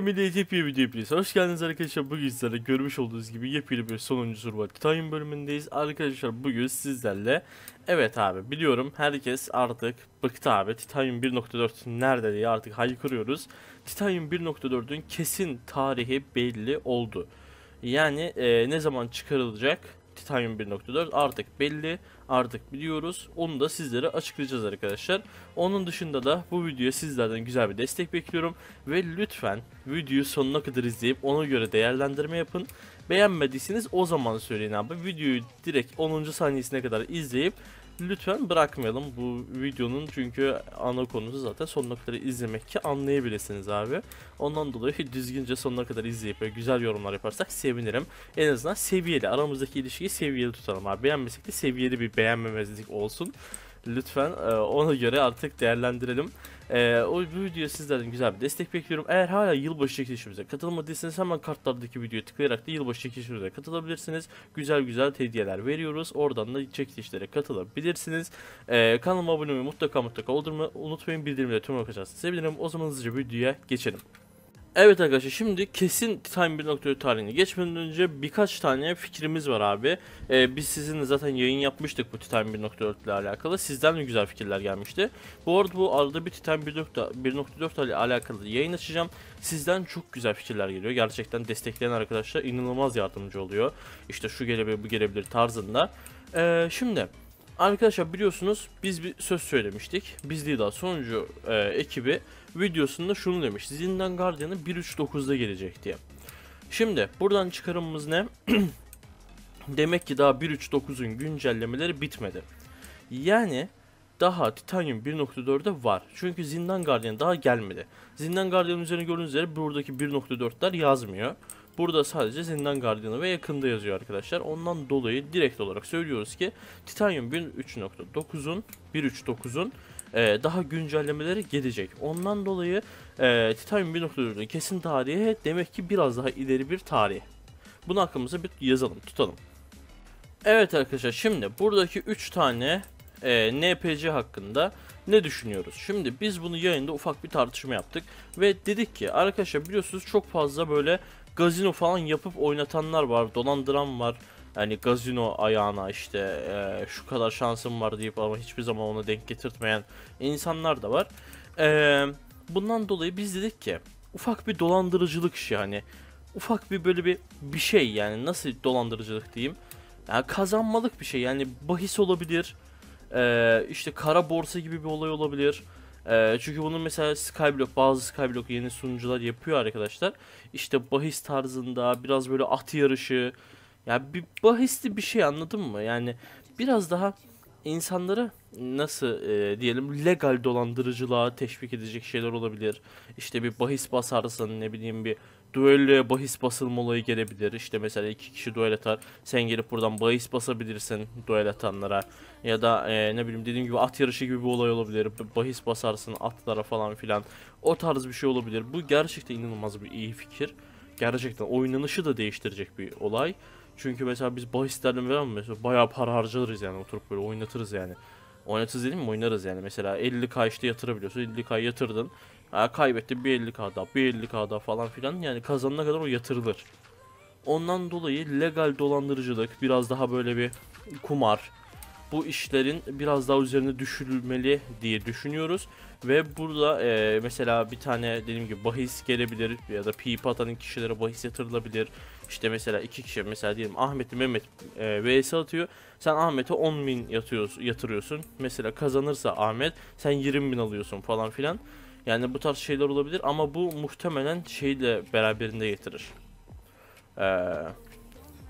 Milli Yepyeni video hepiniz hoş geldiniz arkadaşlar. Bugün sizlerle görmüş olduğunuz gibi yepyeni bir sonuncu Survival Titanium bölümündeyiz. Arkadaşlar bugün sizlerle evet abi biliyorum herkes artık bıktı abi. Titanium 1.4 nerede diye artık haykırıyoruz. Titanium 1.4'ün kesin tarihi belli oldu. Yani e, ne zaman çıkarılacak Titanium 1.4 artık belli artık biliyoruz onu da sizlere açıklayacağız arkadaşlar onun dışında da bu videoya sizlerden güzel bir destek bekliyorum ve lütfen videoyu sonuna kadar izleyip ona göre değerlendirme yapın. Beğenmediyseniz o zaman söyleyin abi. Videoyu direkt 10. saniyesine kadar izleyip lütfen bırakmayalım bu videonun çünkü ana konusu zaten sonuna kadar izlemek ki anlayabilirsiniz abi. Ondan dolayı düzgünce sonuna kadar izleyip böyle güzel yorumlar yaparsak sevinirim. En azından seviyeli aramızdaki ilişkiyi seviyeli tutalım abi. Beğenmesek de seviyeli bir beğenmemezlik olsun. Lütfen e, ona göre artık değerlendirelim. E, o bu videoya sizlerden güzel bir destek bekliyorum. Eğer hala yılbaşı çekilişimize katılmadıysanız hemen kartlardaki videoya tıklayarak da yılbaşı çekilişimize katılabilirsiniz. Güzel güzel hediyeler veriyoruz. Oradan da çekilişlere katılabilirsiniz. E, kanalıma abone olmayı mutlaka mutlaka oldurmayı unutmayın. Bildirimleri tüm arkadaşlar sevinirim. O zaman hızlıca videoya geçelim. Evet arkadaşlar şimdi kesin Time 1.4 tarihini geçmeden önce birkaç tane fikrimiz var abi. Ee, biz sizinle zaten yayın yapmıştık bu Time 1.4 ile alakalı. Sizden de güzel fikirler gelmişti. Bu arada bu arada bir Time 1.4 ile alakalı yayın açacağım. Sizden çok güzel fikirler geliyor. Gerçekten destekleyen arkadaşlar inanılmaz yardımcı oluyor. İşte şu gelebilir bu gelebilir tarzında. Ee, şimdi Arkadaşlar biliyorsunuz biz bir söz söylemiştik. Biz değil sonuncu e, ekibi videosunda şunu demiş. Zindan Guardian'ı 1.3.9'da gelecek diye. Şimdi buradan çıkarımımız ne? Demek ki daha 1.3.9'un güncellemeleri bitmedi. Yani daha Titanium 1.4'de var. Çünkü Zindan Guardian daha gelmedi. Zindan Guardian üzerine gördüğünüz üzere buradaki 1.4'ler yazmıyor. Burada sadece Zindan Guardian'ı ve yakında yazıyor arkadaşlar. Ondan dolayı direkt olarak söylüyoruz ki Titanium 1.3.9'un 1.3.9'un e, daha güncellemeleri gelecek. Ondan dolayı e, Titanium 1.4'ün kesin tarihi demek ki biraz daha ileri bir tarih. Bunu aklımıza bir yazalım, tutalım. Evet arkadaşlar şimdi buradaki 3 tane e, NPC hakkında ne düşünüyoruz? Şimdi biz bunu yayında ufak bir tartışma yaptık ve dedik ki arkadaşlar biliyorsunuz çok fazla böyle gazino falan yapıp oynatanlar var, dolandıran var. Yani gazino ayağına işte e, şu kadar şansım var deyip ama hiçbir zaman ona denk getirtmeyen insanlar da var. E, bundan dolayı biz dedik ki ufak bir dolandırıcılık işi hani ufak bir böyle bir bir şey yani nasıl dolandırıcılık diyeyim. Yani kazanmalık bir şey yani bahis olabilir. E, işte kara borsa gibi bir olay olabilir. E, çünkü bunu mesela Skyblock bazı Skyblock yeni sunucular yapıyor arkadaşlar. İşte bahis tarzında biraz böyle at yarışı ya bir bahisli bir şey anladın mı? Yani biraz daha insanları nasıl e, diyelim legal dolandırıcılığa teşvik edecek şeyler olabilir. İşte bir bahis basarsın ne bileyim bir duelloya bahis basılma olayı gelebilir. İşte mesela iki kişi duel atar. Sen gelip buradan bahis basabilirsin duel atanlara. Ya da e, ne bileyim dediğim gibi at yarışı gibi bir olay olabilir. Bahis basarsın atlara falan filan. O tarz bir şey olabilir. Bu gerçekten inanılmaz bir iyi fikir. Gerçekten oynanışı da değiştirecek bir olay. Çünkü mesela biz bahislerden veren mesela bayağı para harcarız yani oturup böyle oynatırız yani. Oynatırız dedim mi oynarız yani. Mesela 50k işte yatırabiliyorsun. 50k yatırdın. Ha, kaybetti bir 50k daha bir 50k daha falan filan. Yani kazanana kadar o yatırılır. Ondan dolayı legal dolandırıcılık biraz daha böyle bir kumar bu işlerin biraz daha üzerine düşürülmeli diye düşünüyoruz. Ve burada e, mesela bir tane dediğim gibi bahis gelebilir ya da pi atan kişilere bahis yatırılabilir. İşte mesela iki kişi mesela diyelim Ahmet Mehmet e, vs atıyor. Sen Ahmet'e 10 bin yatıyorsun, yatırıyorsun. Mesela kazanırsa Ahmet sen 20 bin alıyorsun falan filan. Yani bu tarz şeyler olabilir ama bu muhtemelen şeyle beraberinde getirir. Ee,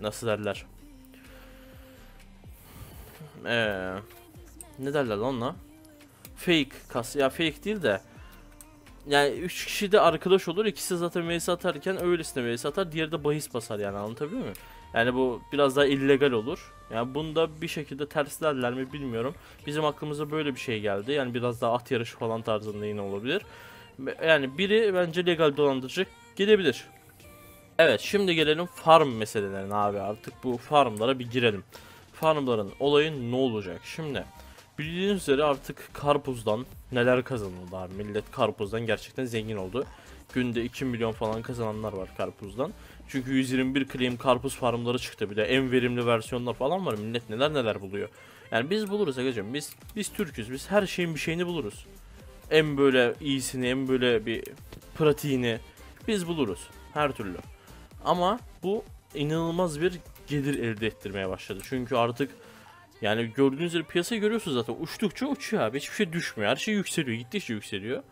nasıl derler? Ee, ne derler lan? Fake kas ya fake değil de yani 3 kişi de arkadaş olur. ikisi zaten vs atarken öylesine vs atar. Diğeri de bahis basar yani anlatabiliyor muyum? Yani bu biraz daha illegal olur. Yani bunda bir şekilde terslerler mi bilmiyorum. Bizim aklımıza böyle bir şey geldi. Yani biraz daha at yarışı falan tarzında yine olabilir. Yani biri bence legal dolandırıcı gidebilir. Evet şimdi gelelim farm meselelerine abi artık bu farmlara bir girelim. Farmların olayı ne olacak? Şimdi bildiğiniz üzere artık karpuzdan neler kazanıldı abi. Millet karpuzdan gerçekten zengin oldu. Günde 2 milyon falan kazananlar var karpuzdan. Çünkü 121 claim karpuz farmları çıktı bir de en verimli versiyonlar falan var. Millet neler neler buluyor. Yani biz buluruz agacım. Biz biz Türküz. Biz her şeyin bir şeyini buluruz. En böyle iyisini, en böyle bir pratiğini biz buluruz. Her türlü. Ama bu inanılmaz bir gelir elde ettirmeye başladı. Çünkü artık yani gördüğünüz gibi piyasayı görüyorsunuz zaten. Uçtukça uçuyor abi. Hiçbir şey düşmüyor. Her şey yükseliyor. Gittikçe yükseliyor.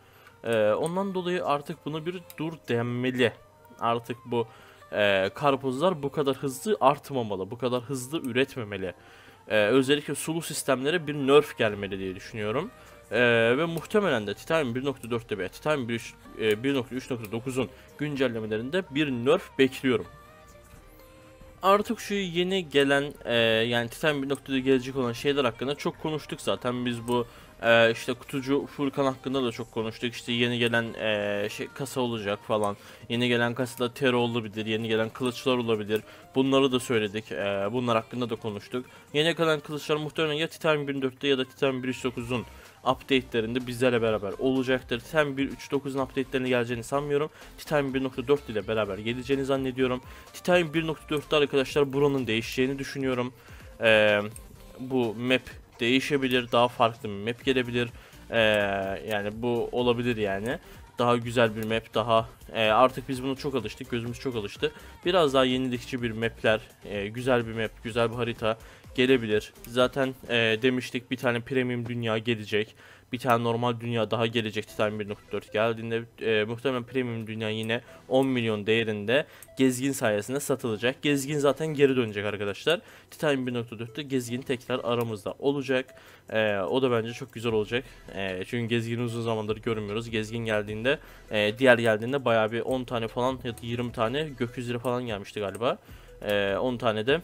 Ee, ondan dolayı artık buna bir dur denmeli. Artık bu e, karpuzlar bu kadar hızlı artmamalı. Bu kadar hızlı üretmemeli. Ee, özellikle sulu sistemlere bir nerf gelmeli diye düşünüyorum. Ee, ve muhtemelen de Titanium 1.4'te veya Titanium 1.3, e, 1.3.9'un güncellemelerinde bir nerf bekliyorum. Artık şu yeni gelen e, yani Titan 1.4'de gelecek olan şeyler hakkında çok konuştuk zaten biz bu e, işte kutucu Furkan hakkında da çok konuştuk işte yeni gelen e, şey kasa olacak falan yeni gelen kasada Tero olabilir yeni gelen kılıçlar olabilir bunları da söyledik e, bunlar hakkında da konuştuk yeni gelen kılıçlar muhtemelen ya Titan 1.4'te ya da Titan 1.3.9'un update'lerinde bizlerle beraber olacaktır. Titan 1.3.9'un update'lerine geleceğini sanmıyorum. Titan 1.4 ile beraber geleceğini zannediyorum. Titan 1.4'te arkadaşlar buranın değişeceğini düşünüyorum. Ee, bu map değişebilir. Daha farklı bir map gelebilir. Ee, yani bu olabilir yani. Daha güzel bir map, daha e, artık biz bunu çok alıştık, gözümüz çok alıştı. Biraz daha yenilikçi bir mapler, e, güzel bir map, güzel bir harita gelebilir. Zaten e, demiştik bir tane premium dünya gelecek. Bir tane normal dünya daha gelecek Titan 1.4 geldiğinde e, muhtemelen premium dünya yine 10 milyon değerinde gezgin sayesinde satılacak. Gezgin zaten geri dönecek arkadaşlar. Titan 1.4'te gezgin tekrar aramızda olacak. E, o da bence çok güzel olacak. E, çünkü gezgini uzun zamandır görmüyoruz. Gezgin geldiğinde e, diğer geldiğinde bayağı bir 10 tane falan ya da 20 tane gökyüzü falan gelmişti galiba. E, 10 tane de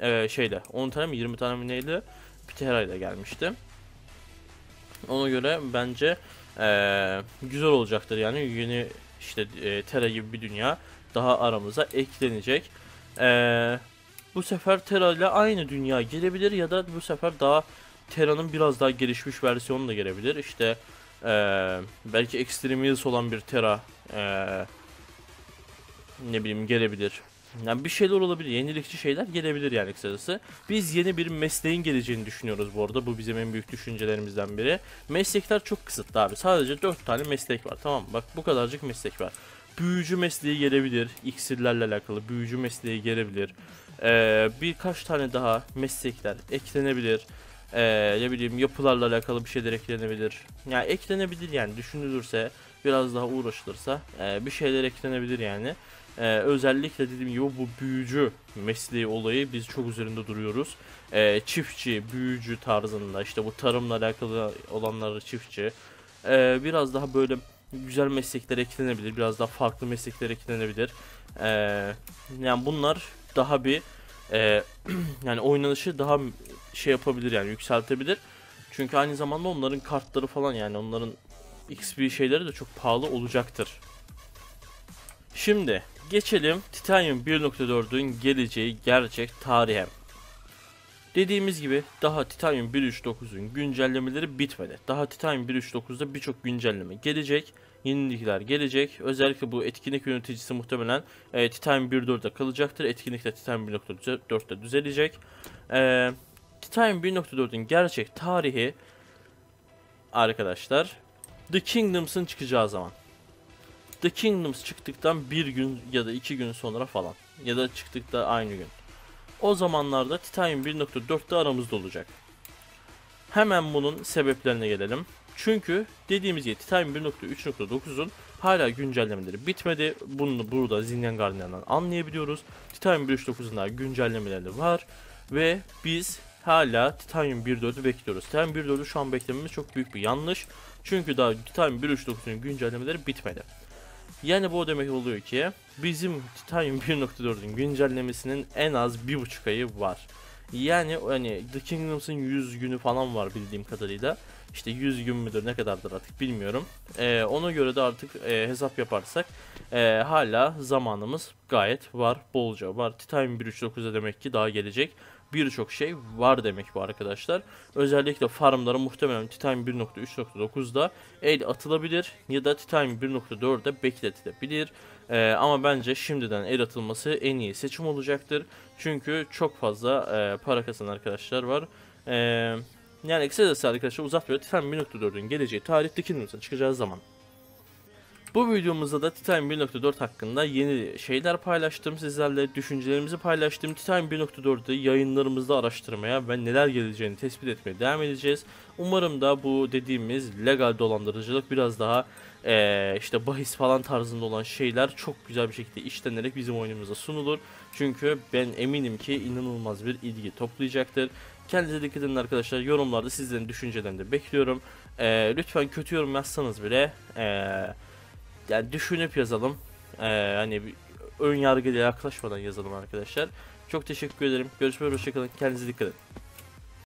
e, şeyle 10 tane mi 20 tane mi neydi? Pitera ile gelmişti. Ona göre bence e, güzel olacaktır yani yeni işte e, Terra gibi bir dünya daha aramıza eklenecek. E, bu sefer Terra ile aynı dünya gelebilir ya da bu sefer daha Terra'nın biraz daha gelişmiş versiyonu da gelebilir. İşte e, belki Extreme olan bir Terra e, ne bileyim gelebilir. Yani bir şeyler olabilir. Yenilikçi şeyler gelebilir yani kısacası. Biz yeni bir mesleğin geleceğini düşünüyoruz bu arada. Bu bizim en büyük düşüncelerimizden biri. Meslekler çok kısıtlı abi. Sadece 4 tane meslek var. Tamam Bak bu kadarcık meslek var. Büyücü mesleği gelebilir. İksirlerle alakalı büyücü mesleği gelebilir. Ee, birkaç tane daha meslekler eklenebilir. Ee, ne bileyim yapılarla alakalı bir şeyler eklenebilir. Yani eklenebilir yani düşünülürse biraz daha uğraşılırsa e, bir şeyler eklenebilir yani. Ee, özellikle dediğim gibi bu büyücü mesleği olayı biz çok üzerinde duruyoruz. Ee, çiftçi, büyücü tarzında işte bu tarımla alakalı olanları çiftçi. Ee, biraz daha böyle güzel meslekler eklenebilir. Biraz daha farklı meslekler eklenebilir. Ee, yani bunlar daha bir e, yani oynanışı daha şey yapabilir yani yükseltebilir. Çünkü aynı zamanda onların kartları falan yani onların XP şeyleri de çok pahalı olacaktır. Şimdi Geçelim Titanium 1.4'ün geleceği gerçek tarihe. Dediğimiz gibi daha Titanium 1.3.9'un güncellemeleri bitmedi. Daha Titanium 1.3.9'da birçok güncelleme gelecek. Yenilikler gelecek. Özellikle bu etkinlik yöneticisi muhtemelen e, Titanium 1.4'de kalacaktır. Etkinlik de Titanium 1.4'te düzelecek. E, Titanium 1.4'ün gerçek tarihi arkadaşlar The Kingdoms'ın çıkacağı zaman. The Kingdoms çıktıktan bir gün ya da iki gün sonra falan ya da çıktıkta aynı gün. O zamanlarda Titanium 1.4'te aramızda olacak. Hemen bunun sebeplerine gelelim. Çünkü dediğimiz gibi Titanium 1.3.9'un hala güncellemeleri bitmedi. Bunu burada Zinyan Guardian'dan anlayabiliyoruz. Titanium 1.3.9'un daha güncellemeleri var. Ve biz hala Titanium 1.4'ü bekliyoruz. Titanium 1.4'ü şu an beklememiz çok büyük bir yanlış. Çünkü daha Titanium 1.3.9'un güncellemeleri bitmedi. Yani bu demek oluyor ki bizim Titanium 1.4'ün güncellemesinin en az bir buçuk ayı var. Yani hani The Kingdoms'ın 100 günü falan var bildiğim kadarıyla. İşte 100 gün müdür ne kadardır artık bilmiyorum. Ee, ona göre de artık e, hesap yaparsak e, hala zamanımız gayet var bolca var. Titanium 1.3.9'a demek ki daha gelecek birçok şey var demek bu arkadaşlar. Özellikle farmlara muhtemelen Titanium 1.3.9'da el atılabilir ya da Titanium 1.4'de bekletilebilir. Ee, ama bence şimdiden el atılması en iyi seçim olacaktır. Çünkü çok fazla e, para kazanan arkadaşlar var. Ee, yani kısacası arkadaşlar uzatmıyor. Titanium 1.4'ün geleceği tarih Dikilmes'e çıkacağı zaman. Bu videomuzda da Titanium 1.4 hakkında yeni şeyler paylaştım sizlerle. Düşüncelerimizi paylaştım. Titanium 1.4'ü yayınlarımızda araştırmaya ve neler geleceğini tespit etmeye devam edeceğiz. Umarım da bu dediğimiz legal dolandırıcılık biraz daha eee, işte bahis falan tarzında olan şeyler çok güzel bir şekilde işlenerek bizim oyunumuza sunulur. Çünkü ben eminim ki inanılmaz bir ilgi toplayacaktır. Kendinize dikkat edin arkadaşlar. Yorumlarda sizlerin düşüncelerini de bekliyorum. Eee, lütfen kötü yorum yazsanız bile eee yani düşünüp yazalım. Ee, hani ön yargıyla yaklaşmadan yazalım arkadaşlar. Çok teşekkür ederim. Görüşmek üzere. Hoşçakalın. Kendinize dikkat edin.